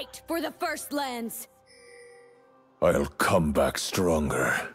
Fight for the First Lands! I'll come back stronger.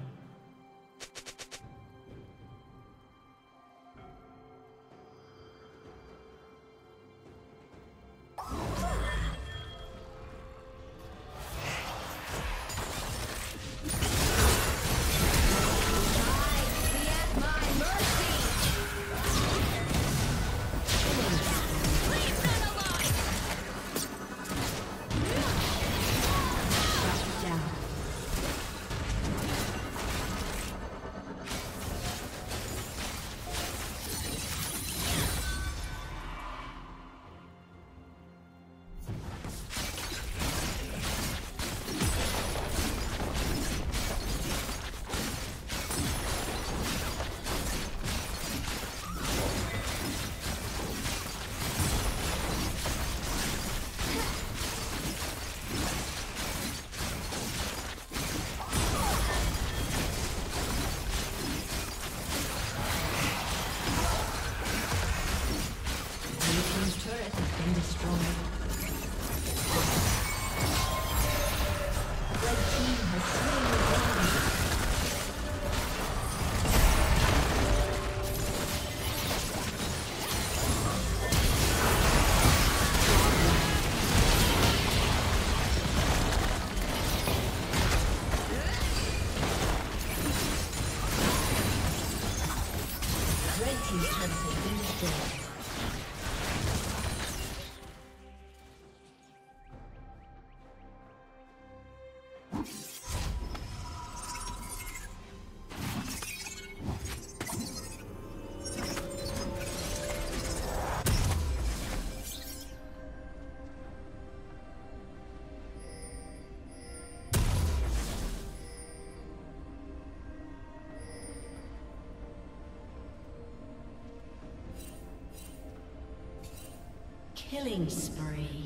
destroyed. Killing spree.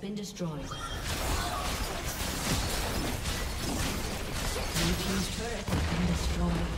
Been destroyed. Blue Team's turret has been destroyed.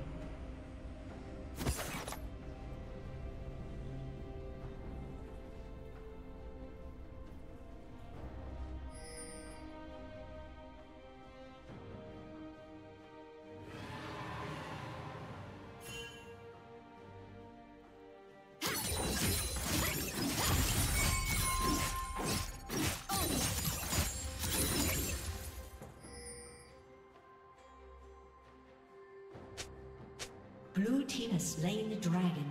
Slain the dragon.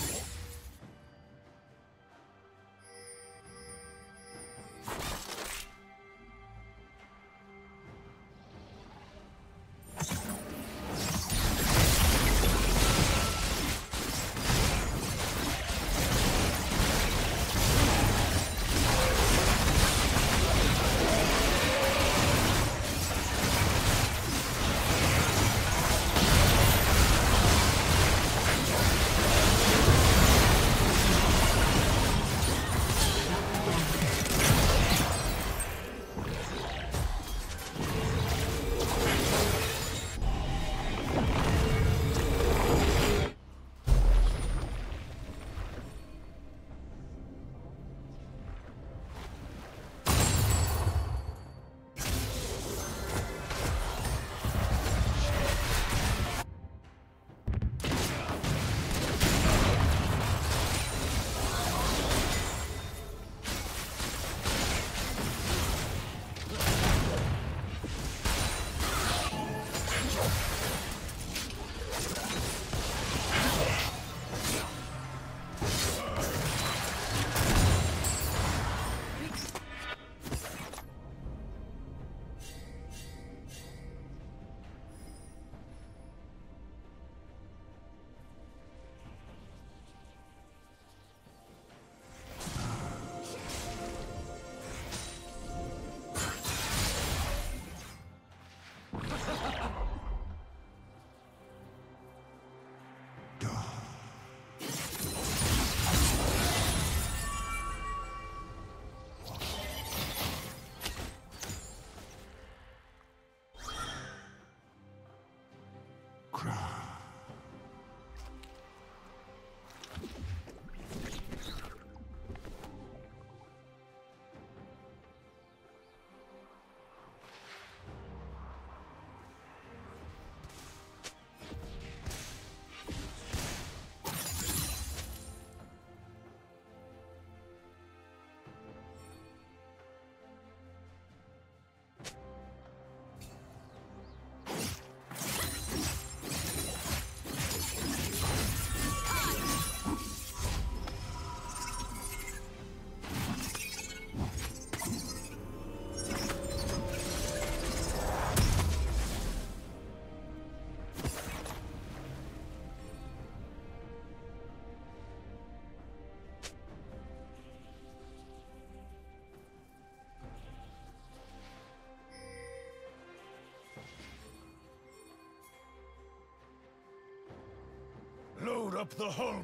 up the hull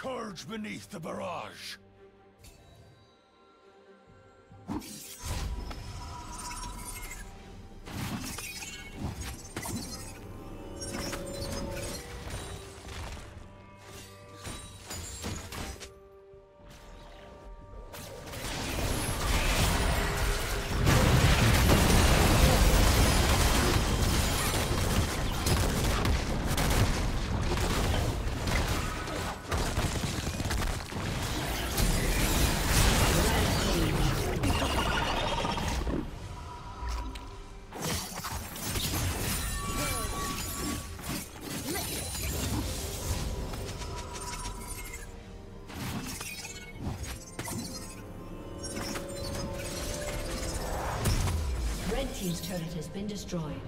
charge beneath the barrage. been destroyed.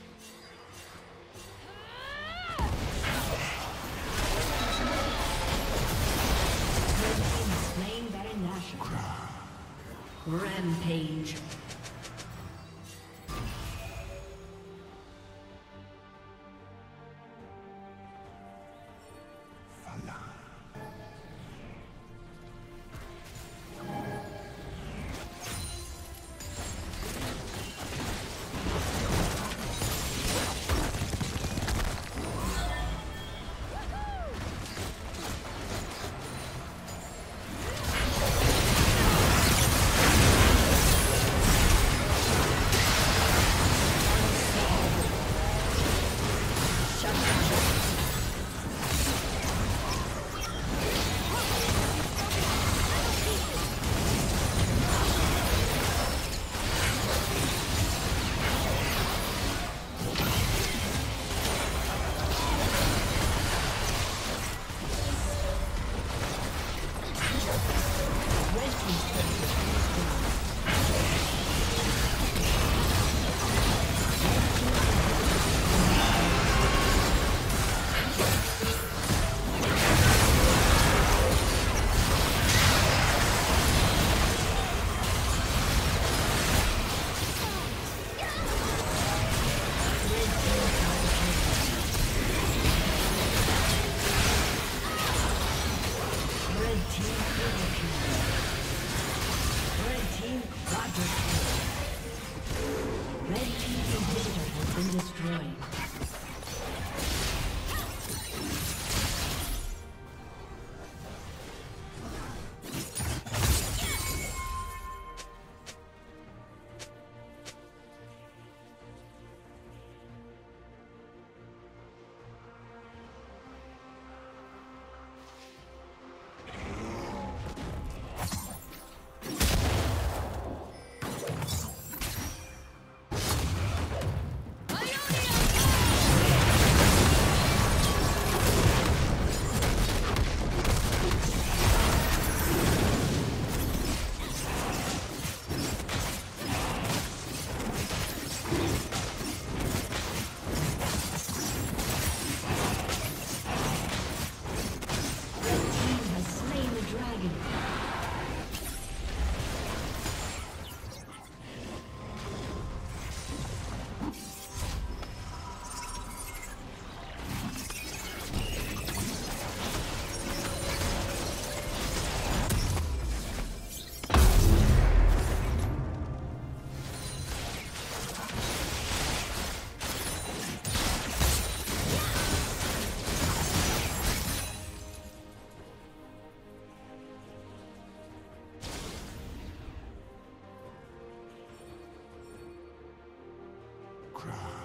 cry.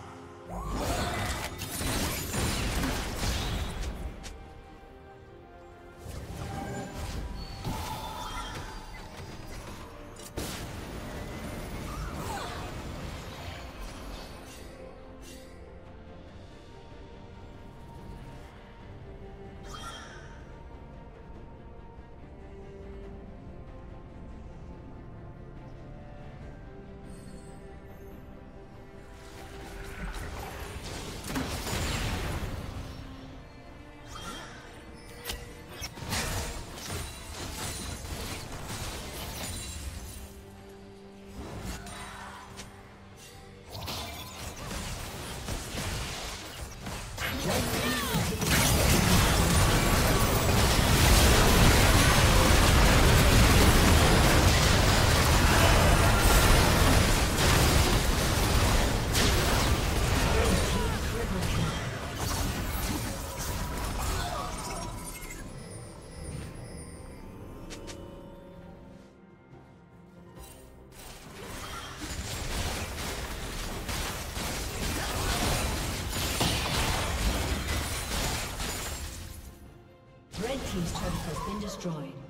Destroyed.